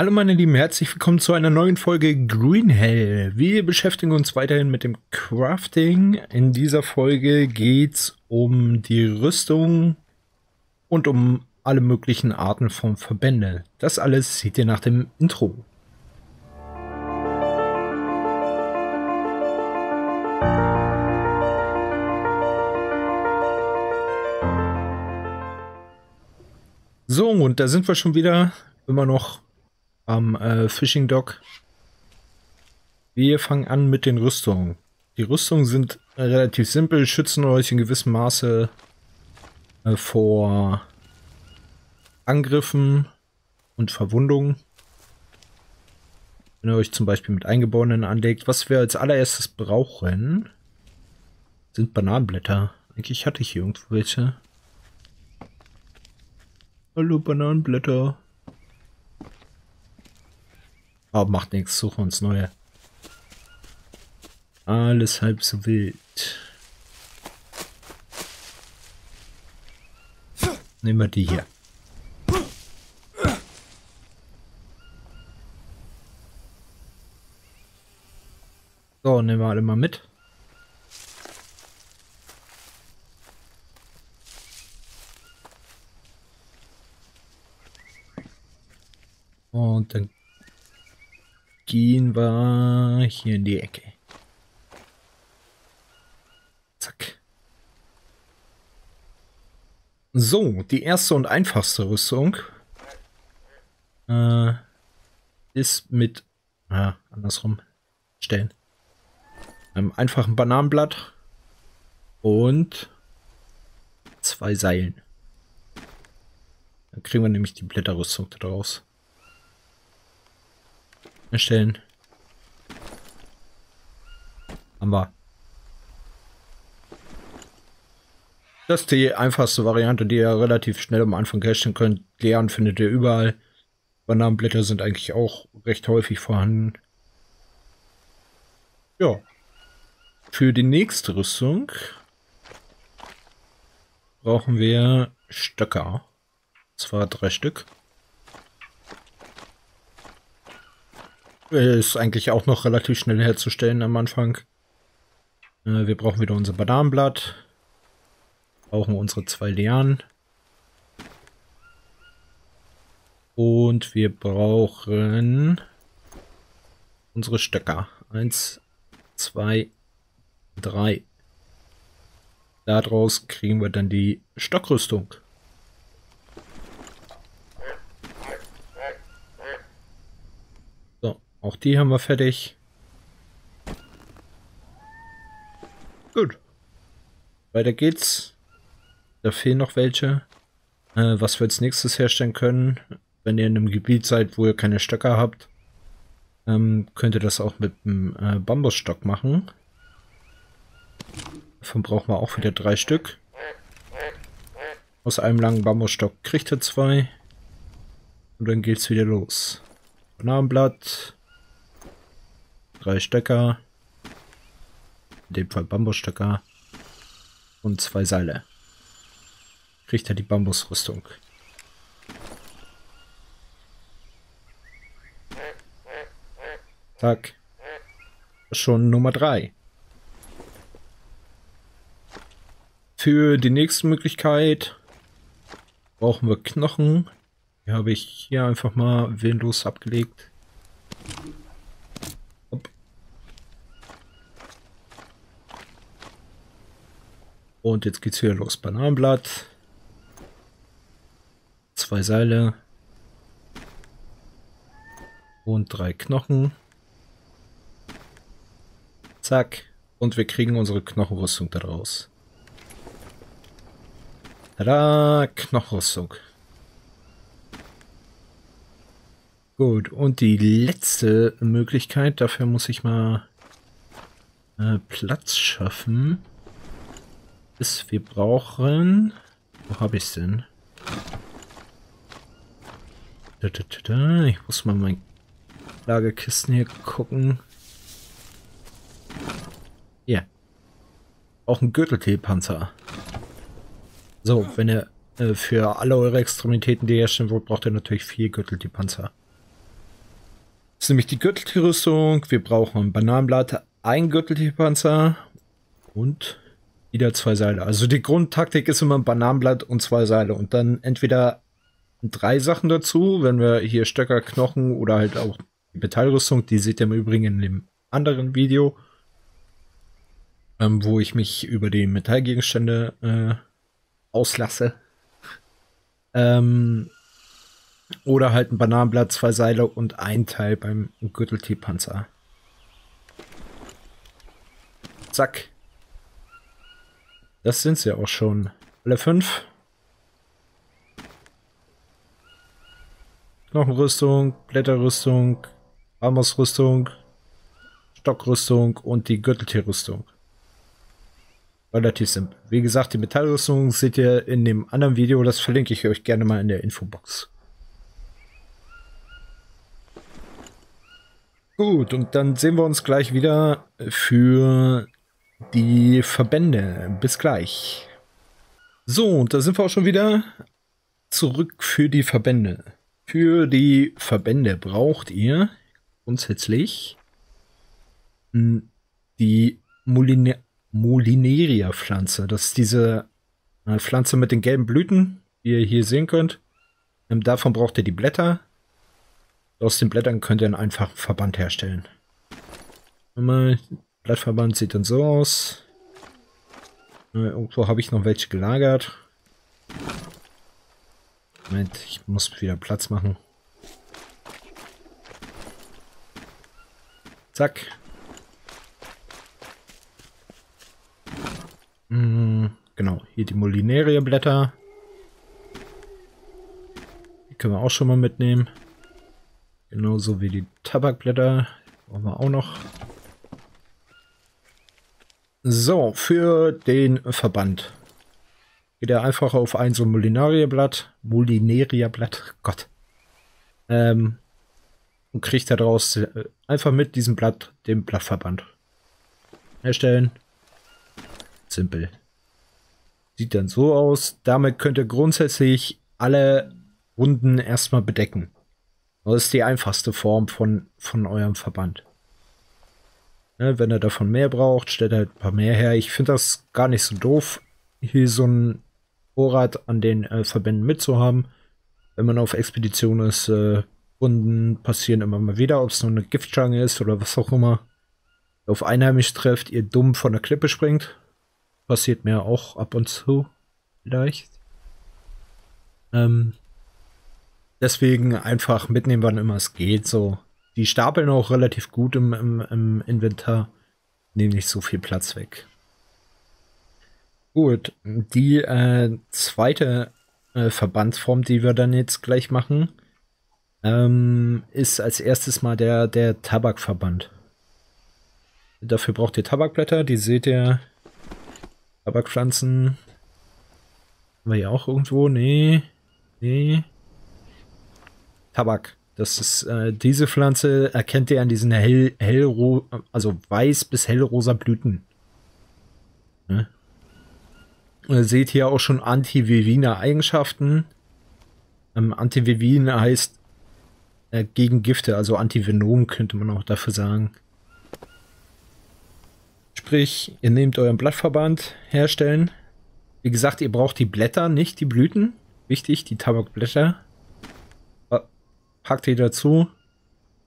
Hallo meine Lieben, herzlich willkommen zu einer neuen Folge Green Hell. Wir beschäftigen uns weiterhin mit dem Crafting. In dieser Folge geht es um die Rüstung und um alle möglichen Arten von Verbände. Das alles seht ihr nach dem Intro. So, und da sind wir schon wieder immer noch am äh, Fishing Dock. Wir fangen an mit den Rüstungen. Die Rüstungen sind relativ simpel, schützen euch in gewissem Maße äh, vor Angriffen und Verwundungen. Wenn ihr euch zum Beispiel mit Eingeborenen anlegt. Was wir als allererstes brauchen, sind Bananenblätter. Eigentlich hatte ich hier irgendwo welche. Hallo Bananenblätter. Aber macht nichts, suchen uns neue. Alles halb so wild. Nehmen wir die hier. So, nehmen wir alle mal mit. Und dann gehen wir hier in die Ecke. Zack. So, die erste und einfachste Rüstung äh, ist mit, ah, andersrum stellen, einem einfachen Bananenblatt und zwei Seilen. Dann kriegen wir nämlich die Blätterrüstung daraus erstellen. Haben wir. Das ist die einfachste Variante, die ihr relativ schnell am Anfang herstellen könnt. Leeren findet ihr überall. Bananenblätter sind eigentlich auch recht häufig vorhanden. Ja. Für die nächste Rüstung brauchen wir Stöcker. Zwar drei Stück. Ist eigentlich auch noch relativ schnell herzustellen am Anfang. Äh, wir brauchen wieder unser Bananenblatt. Brauchen unsere zwei Lianen. Und wir brauchen unsere Stöcker. Eins, zwei, drei. Daraus kriegen wir dann die Stockrüstung. Auch die haben wir fertig. Gut. Weiter geht's. Da fehlen noch welche. Äh, was wir als nächstes herstellen können, wenn ihr in einem Gebiet seid, wo ihr keine Stöcker habt, ähm, könnt ihr das auch mit einem äh, Bambusstock machen. Davon brauchen wir auch wieder drei Stück. Aus einem langen Bambusstock kriegt ihr zwei. Und dann geht's wieder los. Bananenblatt drei Stöcker, in dem Fall Bambusstöcker und zwei Seile. Kriegt er die Bambusrüstung. Zack. Schon Nummer drei. Für die nächste Möglichkeit brauchen wir Knochen. Die habe ich hier einfach mal willenlos abgelegt. Und jetzt geht's wieder los. Bananenblatt. Zwei Seile. Und drei Knochen. Zack. Und wir kriegen unsere Knochenrüstung daraus. Tada! Knochenrüstung. Gut, und die letzte Möglichkeit, dafür muss ich mal äh, Platz schaffen ist, wir brauchen... Wo habe ich es denn? Ich muss mal mein Lagerkisten hier gucken. Hier. Auch ein Gürteltee-Panzer. So, wenn ihr äh, für alle eure Extremitäten die herstellen wollt, braucht ihr natürlich vier Gürteltee-Panzer. Das ist nämlich die Gürteltierrüstung. Wir brauchen ein Bananenblatt, ein Gürteltierpanzer und wieder zwei Seile. Also die Grundtaktik ist immer ein Bananenblatt und zwei Seile und dann entweder drei Sachen dazu, wenn wir hier Stöcker, Knochen oder halt auch die Metallrüstung, die seht ihr im Übrigen in dem anderen Video, ähm, wo ich mich über die Metallgegenstände äh, auslasse. Ähm, oder halt ein Bananenblatt, zwei Seile und ein Teil beim Gürteltierpanzer. Zack. Das sind sie auch schon. Alle fünf. Knochenrüstung, Blätterrüstung, Armusrüstung, Stockrüstung und die Gürteltierrüstung. Relativ simpel. Wie gesagt, die Metallrüstung seht ihr in dem anderen Video, das verlinke ich euch gerne mal in der Infobox. Gut, und dann sehen wir uns gleich wieder für die Verbände. Bis gleich. So, und da sind wir auch schon wieder zurück für die Verbände. Für die Verbände braucht ihr grundsätzlich die Moline Molineria-Pflanze. Das ist diese äh, Pflanze mit den gelben Blüten, wie ihr hier sehen könnt. Ähm, davon braucht ihr die Blätter. Aus den Blättern könnt ihr einen einfachen Verband herstellen. Mal, Blattverband sieht dann so aus. Äh, irgendwo habe ich noch welche gelagert. Moment, ich muss wieder Platz machen. Zack. Hm, genau, hier die Molineria-Blätter. Die können wir auch schon mal mitnehmen. Genauso wie die Tabakblätter. Brauchen wir auch noch. So, für den Verband. Geht er einfach auf ein so Molinaria-Blatt. Molineria-Blatt. Gott. Ähm, und kriegt daraus äh, einfach mit diesem Blatt den Blattverband. Erstellen. Simpel. Sieht dann so aus. Damit könnt ihr grundsätzlich alle Runden erstmal bedecken. Das ist die einfachste Form von, von eurem Verband. Ne, wenn er davon mehr braucht, stellt er halt ein paar mehr her. Ich finde das gar nicht so doof, hier so ein Vorrat an den äh, Verbänden mitzuhaben. Wenn man auf Expedition ist, äh, Wunden passieren immer mal wieder, ob es nur eine Giftschlange ist oder was auch immer. Auf Einheimisch trefft, ihr dumm von der Klippe springt. Passiert mir auch ab und zu. Vielleicht. Ähm, Deswegen einfach mitnehmen, wann immer es geht. So, die stapeln auch relativ gut im, im, im Inventar, nehmen nicht so viel Platz weg. Gut, die äh, zweite äh, Verbandsform, die wir dann jetzt gleich machen, ähm, ist als erstes mal der, der Tabakverband. Dafür braucht ihr Tabakblätter, die seht ihr. Tabakpflanzen. Haben wir hier auch irgendwo? Nee. Nee. Tabak. Das ist äh, diese Pflanze erkennt ihr an diesen hell, hellro also weiß bis hellrosa Blüten. Ne? Ihr seht hier auch schon antivivine Eigenschaften. Ähm, Antivivin heißt äh, gegen Gifte, also Antivenom könnte man auch dafür sagen. Sprich, ihr nehmt euren Blattverband herstellen. Wie gesagt, ihr braucht die Blätter, nicht die Blüten. Wichtig, die Tabakblätter packt die dazu,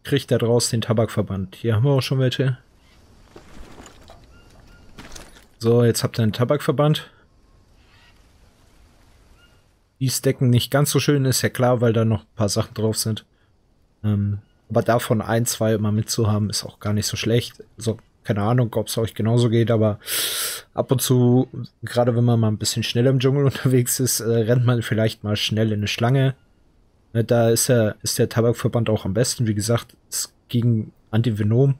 kriegt daraus den Tabakverband. Hier haben wir auch schon welche. So, jetzt habt ihr einen Tabakverband. Die Stecken nicht ganz so schön, ist ja klar, weil da noch ein paar Sachen drauf sind. Ähm, aber davon ein, zwei immer mitzuhaben, ist auch gar nicht so schlecht. So, keine Ahnung, ob es euch genauso geht, aber ab und zu, gerade wenn man mal ein bisschen schneller im Dschungel unterwegs ist, äh, rennt man vielleicht mal schnell in eine Schlange da ist, er, ist der Tabakverband auch am besten. Wie gesagt, gegen Antivenom,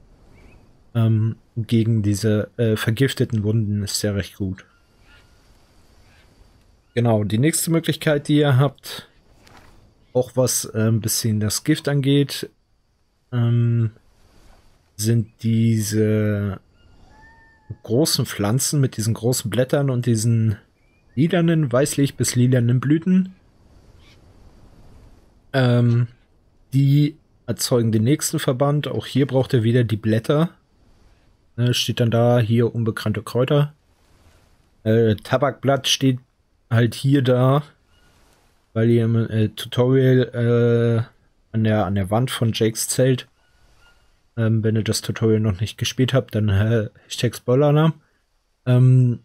ähm, gegen diese äh, vergifteten Wunden ist der recht gut. Genau, die nächste Möglichkeit, die ihr habt, auch was äh, ein bisschen das Gift angeht, ähm, sind diese großen Pflanzen mit diesen großen Blättern und diesen lilanen, weißlich bis lilanen Blüten. Ähm, die, erzeugen den nächsten Verband. Auch hier braucht er wieder die Blätter. Äh, steht dann da, hier unbekannte Kräuter. Äh, Tabakblatt steht halt hier da, weil ihr im äh, Tutorial äh, an, der, an der Wand von Jakes Zelt, ähm, wenn ihr das Tutorial noch nicht gespielt habt, dann äh, Hashtag Spoiler-Alarm, ähm,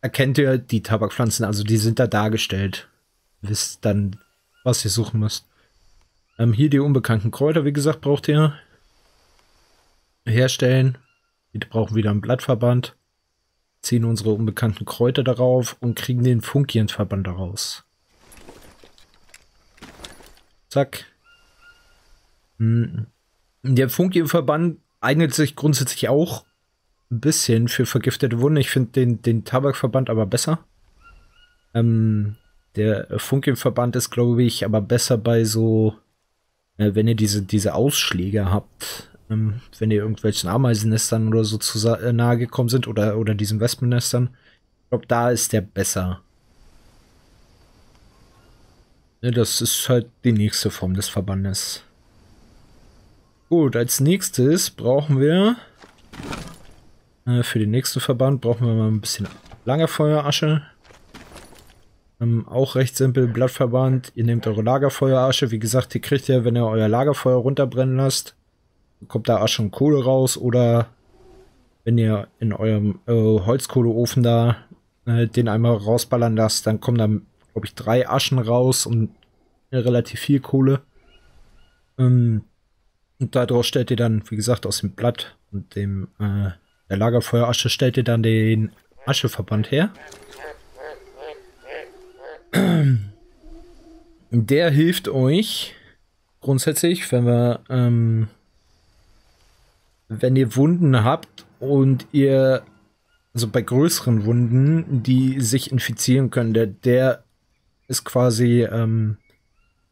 erkennt ihr die Tabakpflanzen, also die sind da dargestellt. Wisst dann, was ihr suchen müsst. Ähm, hier die unbekannten Kräuter, wie gesagt, braucht ihr herstellen. Wir brauchen wieder einen Blattverband, ziehen unsere unbekannten Kräuter darauf und kriegen den Funkienverband daraus. Zack. Hm. Der Funkienverband eignet sich grundsätzlich auch ein bisschen für vergiftete Wunden. Ich finde den, den Tabakverband aber besser. Ähm, der Funkienverband ist, glaube ich, aber besser bei so äh, wenn ihr diese, diese Ausschläge habt, ähm, wenn ihr irgendwelchen Ameisennestern oder so zu äh, nahe gekommen sind oder, oder diesen Wespennestern, ich glaube, da ist der besser. Ne, das ist halt die nächste Form des Verbandes. Gut, als nächstes brauchen wir äh, für den nächsten Verband brauchen wir mal ein bisschen Lagerfeuerasche. Ähm, auch recht simpel, Blattverband. Ihr nehmt eure Lagerfeuerasche. Wie gesagt, die kriegt ihr, wenn ihr euer Lagerfeuer runterbrennen lasst. Kommt da Asche und Kohle raus. Oder wenn ihr in eurem äh, Holzkohleofen da äh, den einmal rausballern lasst, dann kommen da, glaube ich, drei Aschen raus und relativ viel Kohle. Ähm, und daraus stellt ihr dann, wie gesagt, aus dem Blatt und dem äh, der Lagerfeuerasche stellt ihr dann den Ascheverband her. Der hilft euch grundsätzlich, wenn wir, ähm, wenn ihr Wunden habt und ihr, also bei größeren Wunden, die sich infizieren können, der, der ist quasi, ähm,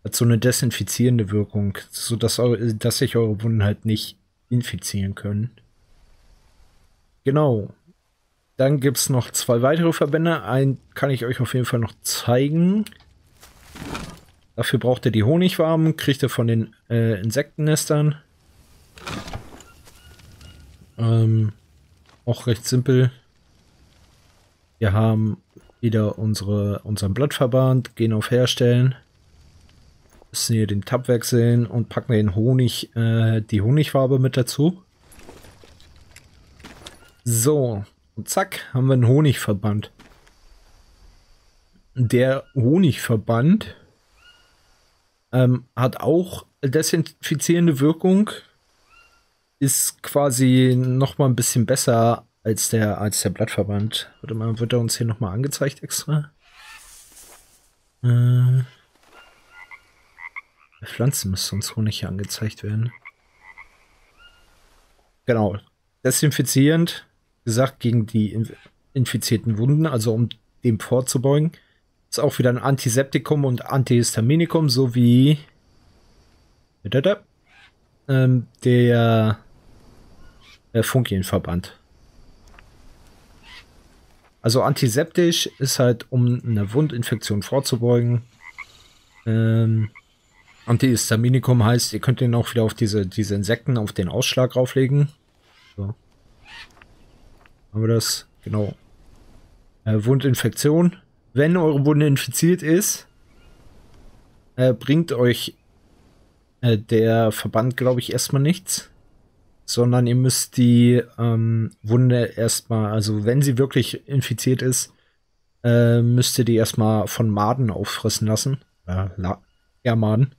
hat so eine desinfizierende Wirkung, sodass dass sich eure Wunden halt nicht infizieren können. Genau. Dann gibt es noch zwei weitere Verbände. Einen kann ich euch auf jeden Fall noch zeigen. Dafür braucht ihr die Honigwaben, kriegt ihr von den äh, Insektennestern. Ähm, auch recht simpel. Wir haben wieder unsere, unseren Blattverband, gehen auf Herstellen. Müssen hier den Tab wechseln und packen den Honig, äh, die Honigfarbe mit dazu. So, und zack, haben wir einen Honigverband. Der Honigverband ähm, hat auch desinfizierende Wirkung. Ist quasi noch mal ein bisschen besser als der, als der Blattverband. Warte mal, wird er uns hier noch mal angezeigt extra? Äh, Pflanzen müsste uns Honig hier angezeigt werden. Genau. Desinfizierend gesagt, gegen die infizierten Wunden, also um dem vorzubeugen. Ist auch wieder ein Antiseptikum und Antihistaminikum sowie ähm, der, der Funkienverband. Also antiseptisch ist halt, um eine Wundinfektion vorzubeugen. Ähm, Antihistaminikum heißt, ihr könnt den auch wieder auf diese, diese Insekten, auf den Ausschlag rauflegen. So. Haben wir das? Genau. Äh, Wundinfektion. Wenn eure Wunde infiziert ist, äh, bringt euch äh, der Verband, glaube ich, erstmal nichts. Sondern ihr müsst die ähm, Wunde erstmal, also wenn sie wirklich infiziert ist, äh, müsst ihr die erstmal von Maden auffressen lassen. Ja, Maden.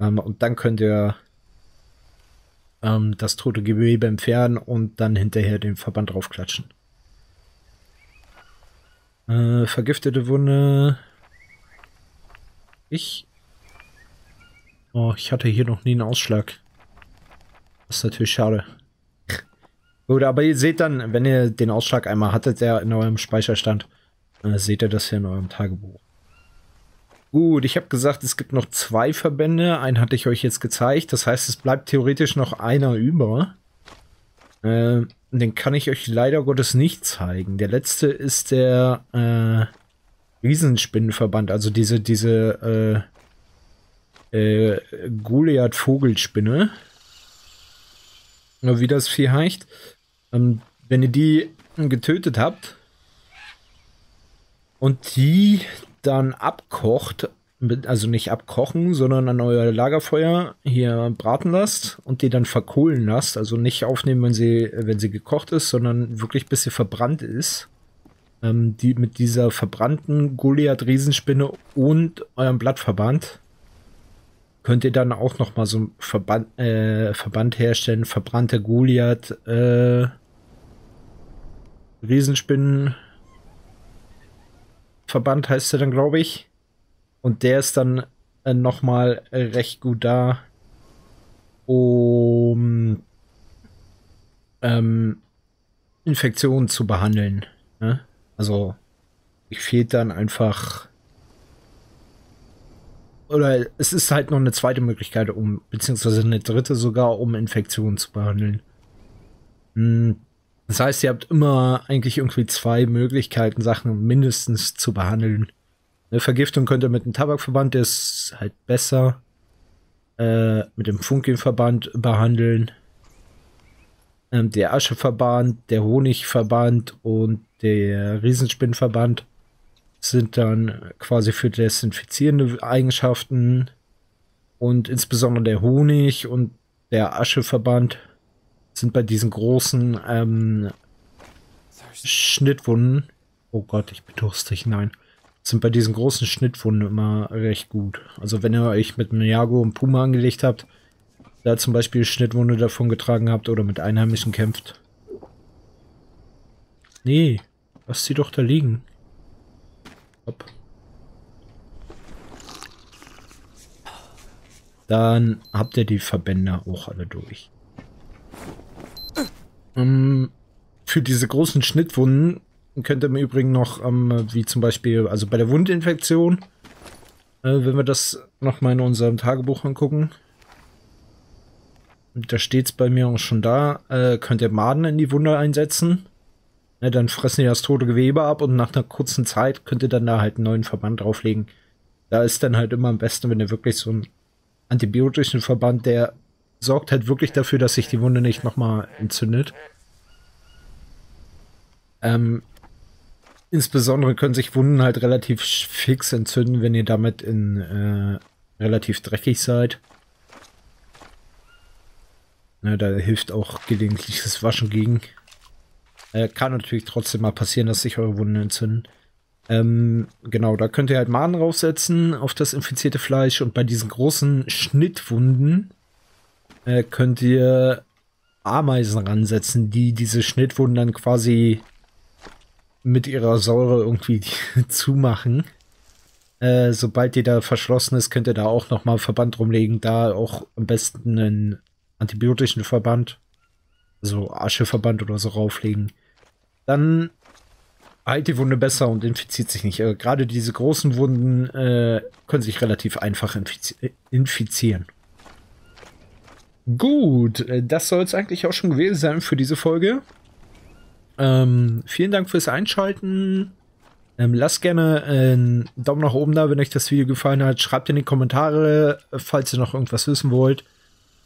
Ähm, und dann könnt ihr ähm, das tote Gewebe entfernen und dann hinterher den Verband draufklatschen. Äh, vergiftete Wunde. Ich. Oh, ich hatte hier noch nie einen Ausschlag. Das ist natürlich schade. Gut, aber ihr seht dann, wenn ihr den Ausschlag einmal hattet, der in eurem Speicherstand, äh, seht ihr das hier in eurem Tagebuch. Gut, ich habe gesagt, es gibt noch zwei Verbände. Einen hatte ich euch jetzt gezeigt. Das heißt, es bleibt theoretisch noch einer über. Äh, den kann ich euch leider Gottes nicht zeigen. Der letzte ist der äh, Riesenspinnenverband. Also diese, diese, äh, äh, Goliath Vogelspinne. Wie das Vieh heißt. Ähm, wenn ihr die getötet habt und die dann abkocht, also nicht abkochen, sondern an euer Lagerfeuer hier braten lasst und die dann verkohlen lasst, also nicht aufnehmen, wenn sie, wenn sie gekocht ist, sondern wirklich bis sie verbrannt ist. Ähm, die mit dieser verbrannten Goliath-Riesenspinne und eurem Blattverband könnt ihr dann auch noch mal so ein Verband, äh, Verband herstellen, verbrannte Goliath, äh, Riesenspinnen Verband heißt er dann, glaube ich. Und der ist dann äh, noch mal recht gut da, um ähm, Infektionen zu behandeln. Ne? Also ich fehlt dann einfach oder es ist halt noch eine zweite Möglichkeit, um beziehungsweise eine dritte sogar, um Infektionen zu behandeln. Hm, das heißt, ihr habt immer eigentlich irgendwie zwei Möglichkeiten, Sachen mindestens zu behandeln. Eine Vergiftung könnt ihr mit dem Tabakverband, der ist halt besser. Äh, mit dem Funkenverband behandeln. Ähm, der Ascheverband, der Honigverband und der Riesenspinnverband sind dann quasi für desinfizierende Eigenschaften und insbesondere der Honig und der Ascheverband sind bei diesen großen ähm, Schnittwunden, oh Gott, ich bin durstig, nein, sind bei diesen großen Schnittwunden immer recht gut. Also wenn ihr euch mit Jago und Puma angelegt habt, da zum Beispiel Schnittwunde davon getragen habt oder mit Einheimischen kämpft. Nee, lass sie doch da liegen. Hopp. Dann habt ihr die Verbände auch alle durch. Ähm, für diese großen Schnittwunden könnt ihr im Übrigen noch, ähm, wie zum Beispiel, also bei der Wundinfektion, äh, wenn wir das nochmal in unserem Tagebuch angucken, da steht es bei mir auch schon da, äh, könnt ihr Maden in die Wunde einsetzen. Ja, dann fressen die das tote Gewebe ab und nach einer kurzen Zeit könnt ihr dann da halt einen neuen Verband drauflegen. Da ist dann halt immer am besten, wenn ihr wirklich so einen antibiotischen Verband, der sorgt halt wirklich dafür, dass sich die Wunde nicht nochmal entzündet. Ähm, insbesondere können sich Wunden halt relativ fix entzünden, wenn ihr damit in äh, relativ dreckig seid. Ja, da hilft auch gelegentliches Waschen gegen. Äh, kann natürlich trotzdem mal passieren, dass sich eure Wunden entzünden. Ähm, genau, da könnt ihr halt Mahnen draufsetzen auf das infizierte Fleisch und bei diesen großen Schnittwunden äh, könnt ihr Ameisen ransetzen, die diese Schnittwunden dann quasi mit ihrer Säure irgendwie zumachen. Äh, sobald die da verschlossen ist, könnt ihr da auch nochmal Verband rumlegen. Da auch am besten einen antibiotischen Verband, also Ascheverband oder so rauflegen. Dann heilt die Wunde besser und infiziert sich nicht. Äh, Gerade diese großen Wunden äh, können sich relativ einfach infizi infizieren. Gut, äh, das soll es eigentlich auch schon gewesen sein für diese Folge. Ähm, vielen Dank fürs Einschalten. Ähm, lasst gerne einen Daumen nach oben da, wenn euch das Video gefallen hat. Schreibt in die Kommentare, falls ihr noch irgendwas wissen wollt.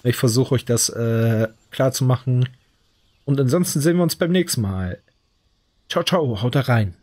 Ich versuche euch das äh, klar zu machen. Und ansonsten sehen wir uns beim nächsten Mal. Ciao, ciao, haut da rein.